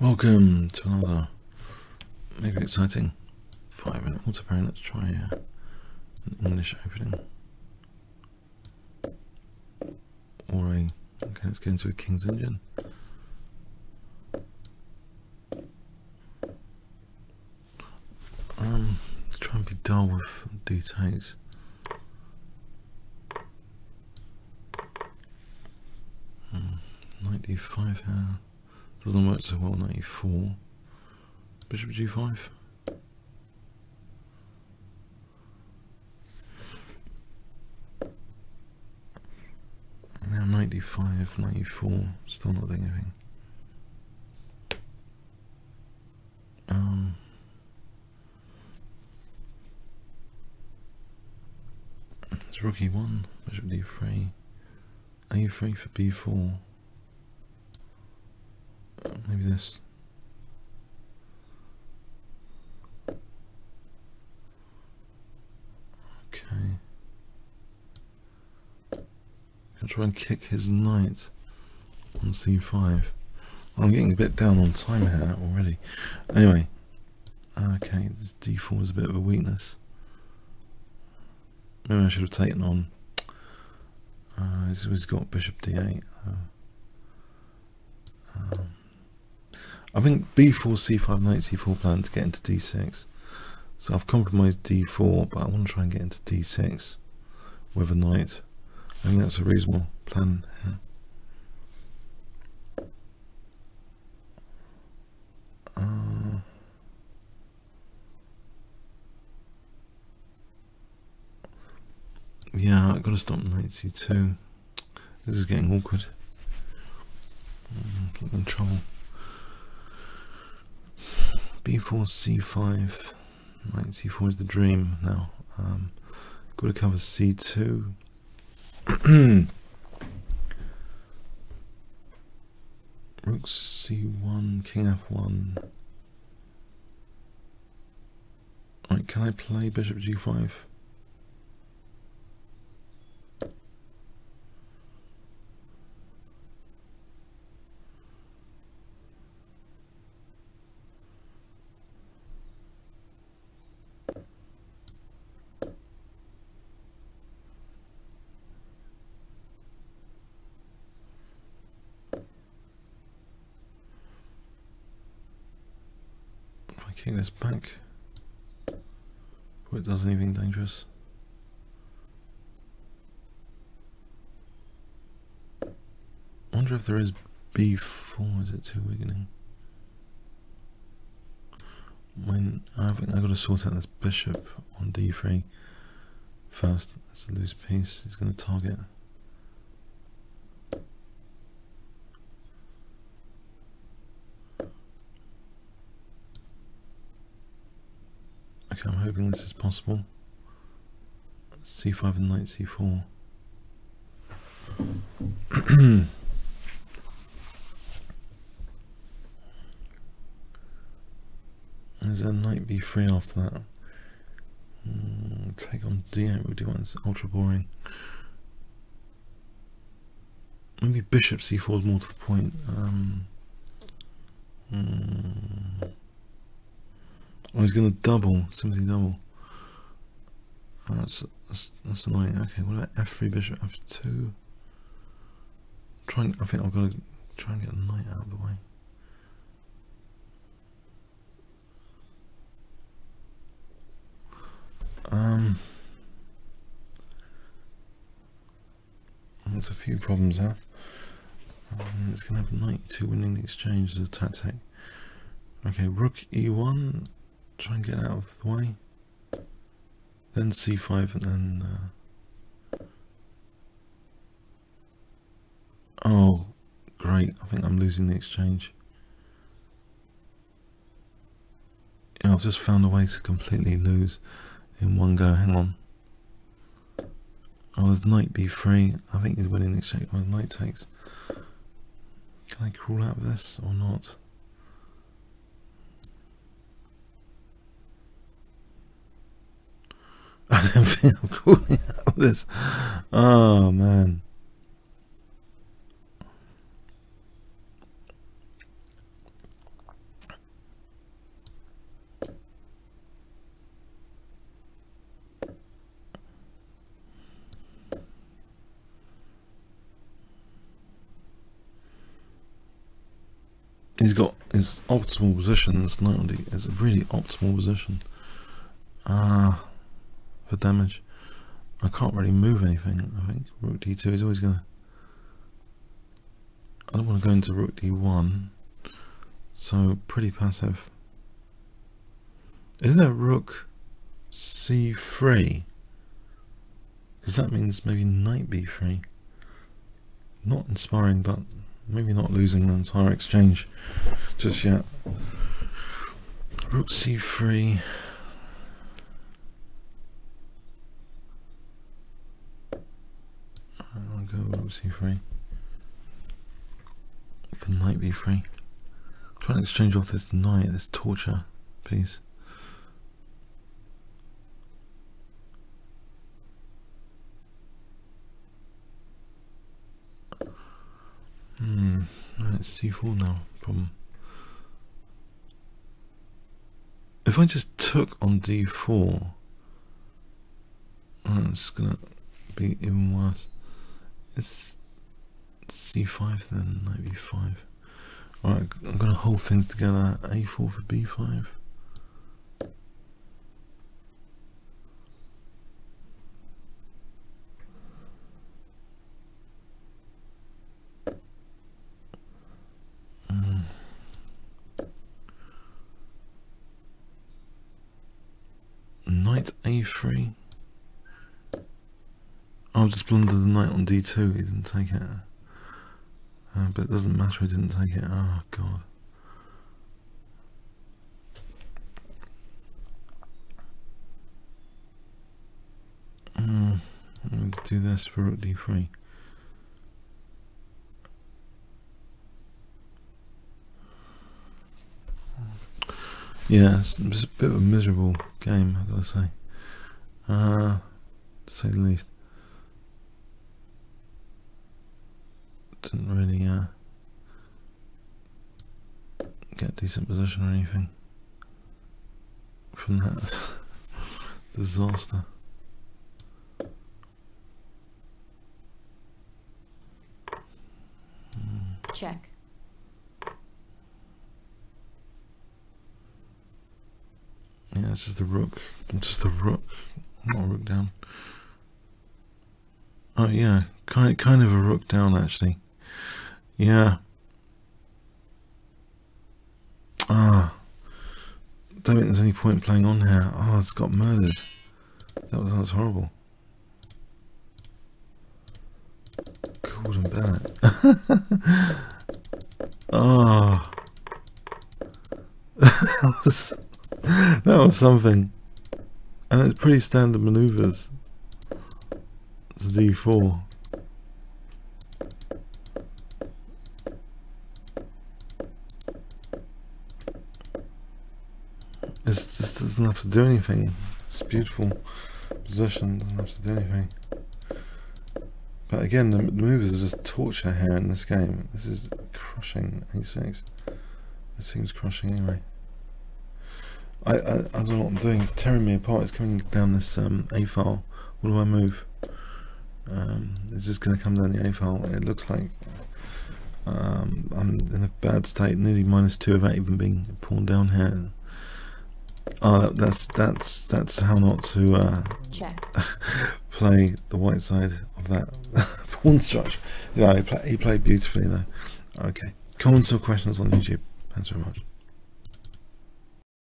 Welcome to another maybe exciting five minute multiplayer. Let's try uh, an English opening. Or a okay, let's get into a King's Indian. Um try and be dull with details. Hmm, 95 here. Doesn't work so well, 94. Bishop g5. Now 95, 94, still not doing anything. Um, it's rook e1, bishop d3, a3 for b4. Maybe this. Okay. I'll try and kick his knight on c5. I'm getting a bit down on time here already. Anyway, okay, this d4 is a bit of a weakness. Maybe I should have taken on. Uh, he's got bishop d8. Uh, I think b4, c5, knight c4 plan to get into d6. So I've compromised d4, but I want to try and get into d6 with a knight. I think that's a reasonable plan. Uh, yeah, I've got to stop knight c2. This is getting awkward. Mm, in trouble b4 c5 knight c4 is the dream now. Um, got to cover c2 rook c1 king f1 right can I play bishop g5 kick this back before it does anything dangerous. I wonder if there is b4, is it too weakening? When I think I got to sort out this bishop on d3 first. It's a loose piece. He's going to target. I'm hoping this is possible. c5 and knight c4. There's a knight b3 after that. Mm, take on d8 we do want it's ultra boring. Maybe bishop c4 is more to the point. Um, mm, Oh, he's going to double, simply double. Oh, that's, that's, that's annoying. Okay, what about f3 bishop f2? Trying, I think I've got to try and get a knight out of the way. Um, there's a few problems there. Um, it's going to have knight 2 winning the exchange as a tactic. Okay, rook e1 try and get out of the way. Then c5 and then... Uh, oh, great. I think I'm losing the exchange. Yeah, I've just found a way to completely lose in one go. Hang on. Oh, there's knight b3. I think he's winning the exchange. Oh, knight takes. Can I crawl out of this or not? feel cool out this. Oh man. He's got his optimal position. This 90 is a really optimal position. Ah. Uh, for damage. I can't really move anything. I think rook d2 is always gonna. I don't want to go into rook d1, so pretty passive. Isn't there rook c3? Because that means maybe knight b3. Not inspiring, but maybe not losing the entire exchange just yet. Rook c3. I'll go rook c3. For knight b3. Trying to exchange off this knight, this torture piece. Hmm, right, c4 now. Problem. If I just took on d4, oh, it's gonna be even worse. It's c5 then, knight b5. Alright, I'm gonna hold things together. a4 for b5. Mm. Knight a3. I'll just blunder the knight on d2. He didn't take it. Uh, but it doesn't matter. He didn't take it. Oh god. Mm, do this for rook d3. Yeah, it's, it's, a bit of a miserable game, I've got to say. Uh, to say the least. Didn't really uh, get decent position or anything from that disaster. Check. Yeah, this is the rook. It's just the rook. Not a rook down. Oh yeah, kind kind of a rook down actually. Yeah. Ah. Don't think there's any point playing on here. Oh, it's got murdered. That was, that was horrible. Gordon Bennett. oh. that was that was something. And it's pretty standard maneuvers. It's d4. It just doesn't have to do anything. It's a beautiful position, doesn't have to do anything. But again, the, the moves are just torture here in this game. This is crushing a6. It seems crushing anyway. I, I, I don't know what I'm doing. It's tearing me apart. It's coming down this um, A file. What do I move? Um, it's just going to come down the A file. It looks like um, I'm in a bad state. Nearly minus two without even being pawned down here. Oh, that, that's that's that's how not to uh, play the white side of that pawn structure. Yeah, he, play, he played beautifully though. Okay, comments or questions on YouTube. Thanks very much.